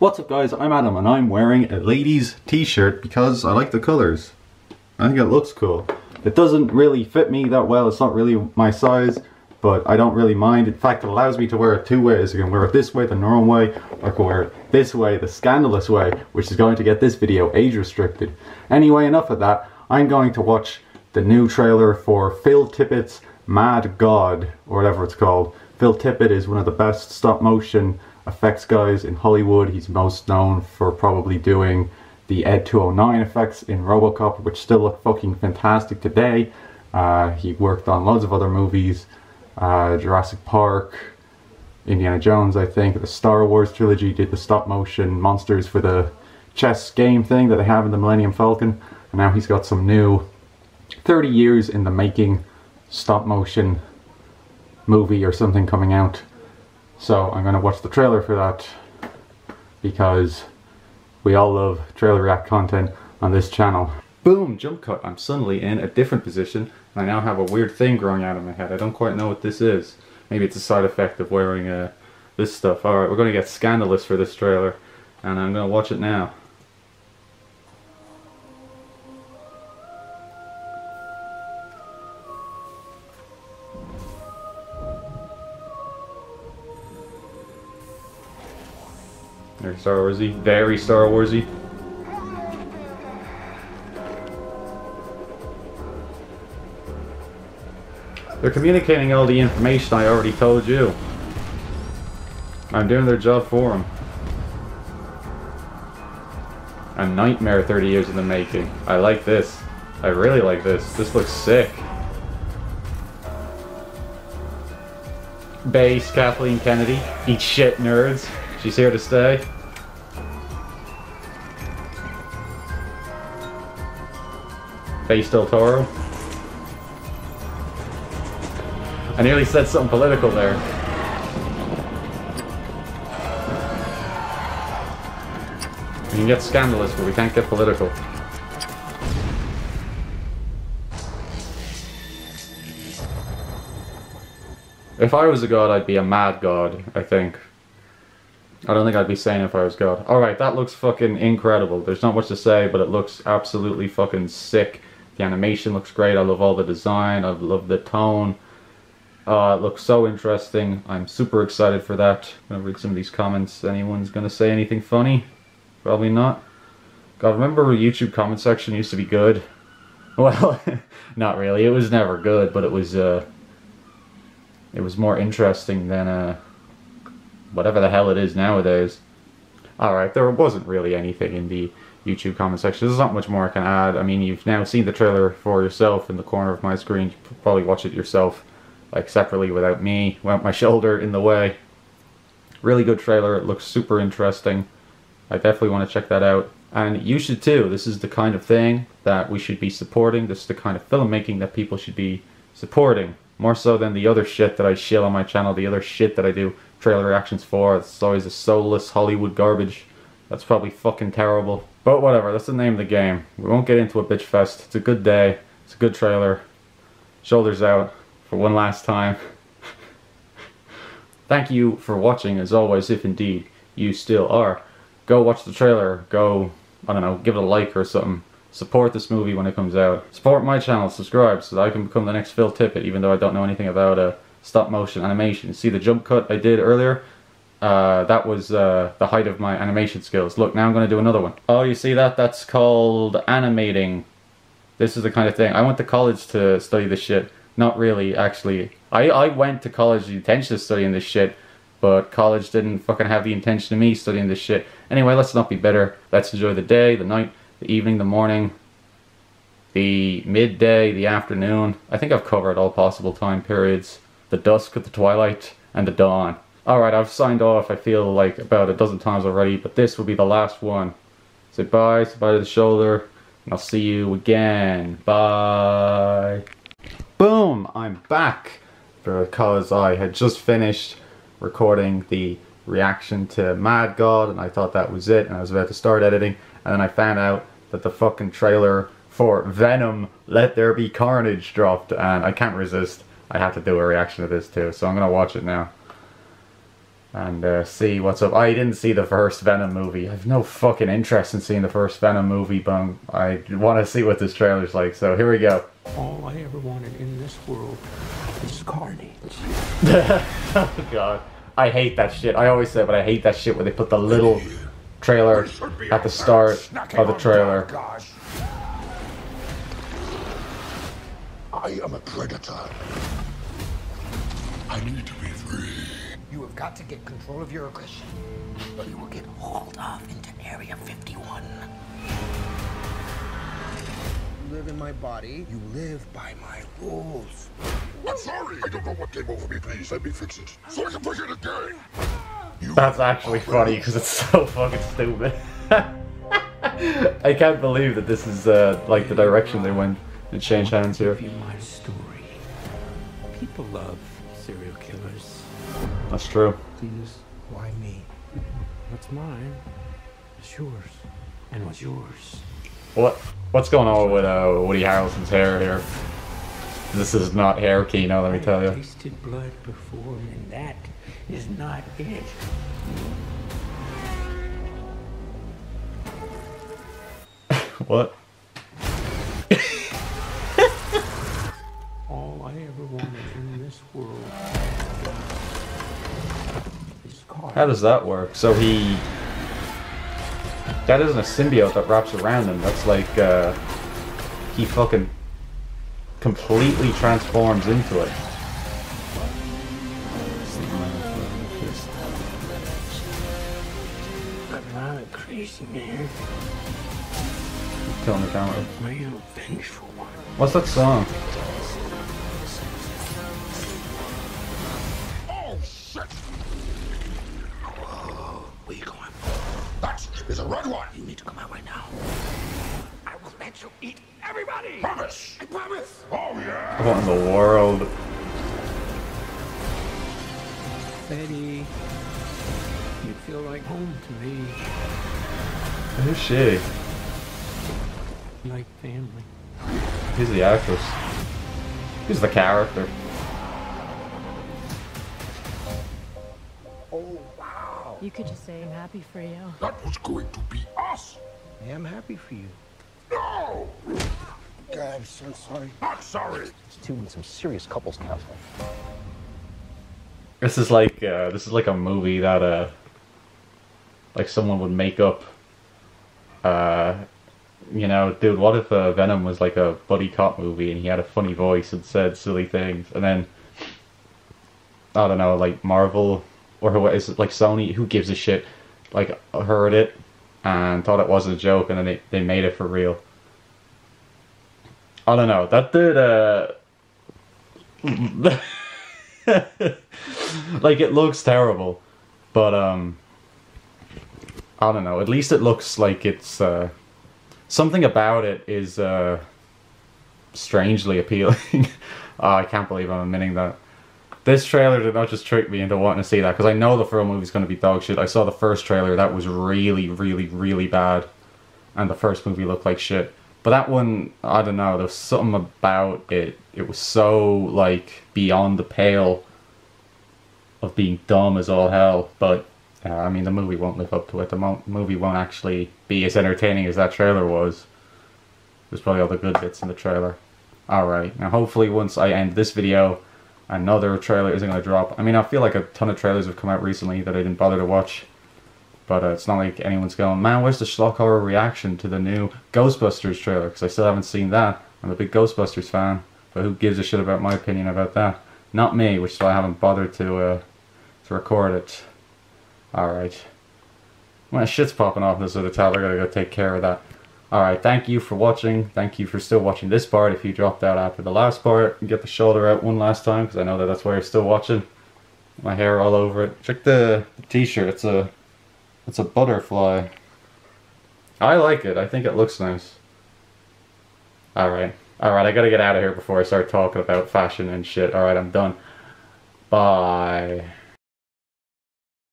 What's up guys, I'm Adam and I'm wearing a ladies t-shirt because I like the colours. I think it looks cool. It doesn't really fit me that well, it's not really my size, but I don't really mind. In fact, it allows me to wear it two ways. I can wear it this way, the normal way, or I can wear it this way, the scandalous way, which is going to get this video age restricted. Anyway, enough of that. I'm going to watch the new trailer for Phil Tippett's Mad God, or whatever it's called. Phil Tippett is one of the best stop motion effects guys in Hollywood. He's most known for probably doing the Ed 209 effects in Robocop, which still look fucking fantastic today. Uh, he worked on loads of other movies, uh, Jurassic Park, Indiana Jones, I think, the Star Wars trilogy, did the stop motion monsters for the chess game thing that they have in the Millennium Falcon, and now he's got some new 30 years in the making stop motion movie or something coming out so I'm going to watch the trailer for that because we all love trailer react content on this channel. Boom, jump cut. I'm suddenly in a different position and I now have a weird thing growing out of my head. I don't quite know what this is. Maybe it's a side effect of wearing uh, this stuff. Alright, we're going to get scandalous for this trailer and I'm going to watch it now. Star Warsy. Very Star Warsy. They're communicating all the information I already told you. I'm doing their job for them. A nightmare 30 years in the making. I like this. I really like this. This looks sick. Base Kathleen Kennedy. Eat shit, nerds. She's here to stay. Face del Toro. I nearly said something political there. We can get scandalous, but we can't get political. If I was a god, I'd be a mad god, I think. I don't think I'd be sane if I was God. Alright, that looks fucking incredible. There's not much to say, but it looks absolutely fucking sick. The animation looks great. I love all the design. I love the tone. Uh, it looks so interesting. I'm super excited for that. I'm gonna read some of these comments. Anyone's gonna say anything funny? Probably not. God, remember YouTube comment section used to be good? Well, not really. It was never good, but it was, uh, it was more interesting than, uh, whatever the hell it is nowadays. Alright, there wasn't really anything in the YouTube comment section. There's not much more I can add. I mean, you've now seen the trailer for yourself in the corner of my screen. You probably watch it yourself, like separately without me, without my shoulder in the way. Really good trailer. It looks super interesting. I definitely want to check that out. And you should too. This is the kind of thing that we should be supporting. This is the kind of filmmaking that people should be supporting. More so than the other shit that I shill on my channel, the other shit that I do trailer reactions for. It's always a soulless Hollywood garbage. That's probably fucking terrible. But whatever, that's the name of the game. We won't get into a bitch fest. It's a good day. It's a good trailer. Shoulders out for one last time. Thank you for watching as always, if indeed you still are. Go watch the trailer. Go, I don't know, give it a like or something. Support this movie when it comes out. Support my channel, subscribe so that I can become the next Phil Tippett even though I don't know anything about uh, stop motion animation. See the jump cut I did earlier? Uh, that was uh, the height of my animation skills. Look, now I'm going to do another one. Oh, you see that? That's called animating. This is the kind of thing. I went to college to study this shit. Not really, actually. I, I went to college with the intention of studying this shit, but college didn't fucking have the intention of me studying this shit. Anyway, let's not be bitter. Let's enjoy the day, the night, the evening, the morning, the midday, the afternoon. I think I've covered all possible time periods. The dusk, the twilight, and the dawn. Alright, I've signed off, I feel like, about a dozen times already, but this will be the last one. Say bye, say bye to the shoulder, and I'll see you again. Bye. Boom! I'm back! Because I had just finished recording the reaction to Mad God, and I thought that was it, and I was about to start editing, and then I found out that the fucking trailer for Venom Let There Be Carnage dropped, and I can't resist. I have to do a reaction to this too, so I'm gonna watch it now. and uh, see what's up. I didn't see the first Venom movie. I have no fucking interest in seeing the first Venom movie, but I want to see what this trailer's like. So here we go. All I ever wanted in this world is carnage. oh god. I hate that shit. I always say, but I hate that shit where they put the little trailer at the start of the trailer. I am a predator. I need to be free. You have got to get control of your aggression. Or you will get hauled off into Area 51. You live in my body. You live by my rules. I'm sorry. I don't know what came over me. Please let me fix it so I can play it again. That's actually funny because it's so fucking stupid. I can't believe that this is uh, like the direction they went to change hands here. My story. People love serial killers. That's true. Please, why me? What's mine is yours, and what's yours What what's going on with uh, Woody Harrelson's hair here? This is not hair Kino, let me tell you. I tasted blood before, and that is not it. What? All I ever wanted in this world is carnage. How does that work? So he that isn't a symbiote that wraps around him. That's like uh, he fucking completely transforms into it. I'm crazy man. Killing the camera. I am a vengeful one. What's that song? Oh shit! Where you going? That is a red one. I will let eat everybody. Promise. I promise. Oh yeah. What in the world? Betty, you feel like home to me, Who's she? like family. Who's the actress? Who's the character? Oh wow. You could just say I'm happy for you. That was going to be us. I am happy for you. No. God, I'm so sorry. Not sorry. two in some serious couples counseling. This is like uh, this is like a movie that uh, like someone would make up. Uh, you know, dude, what if uh, Venom was like a buddy cop movie and he had a funny voice and said silly things, and then I don't know, like Marvel or what is it like Sony? Who gives a shit? Like heard it and thought it wasn't a joke, and then they they made it for real. I don't know. That did uh. like it looks terrible, but um, I don't know. At least it looks like it's uh, something about it is uh, strangely appealing. oh, I can't believe I'm admitting that. This trailer did not just trick me into wanting to see that because I know the film movie's going to be dog shit. I saw the first trailer that was really, really, really bad, and the first movie looked like shit. But that one, I don't know. There's something about it. It was so like beyond the pale of being dumb as all hell. But uh, I mean, the movie won't live up to it. The mo- movie won't actually be as entertaining as that trailer was. There's probably all the good bits in the trailer. Alright, now hopefully once I end this video, another trailer isn't going to drop. I mean, I feel like a ton of trailers have come out recently that I didn't bother to watch. But uh, it's not like anyone's going, man, where's the schlock horror reaction to the new Ghostbusters trailer? Because I still haven't seen that. I'm a big Ghostbusters fan, but who gives a shit about my opinion about that? Not me, which is why I haven't bothered to uh, to record it. Alright. My shit's popping off this other tab, I gotta go take care of that. Alright, thank you for watching. Thank you for still watching this part. If you dropped out after the last part, get the shoulder out one last time, because I know that that's why you're still watching. My hair all over it. Check the, t-shirt, it's a, it's a butterfly. I like it, I think it looks nice. Alright. Alright, I gotta get out of here before I start talking about fashion and shit. Alright, I'm done. Bye.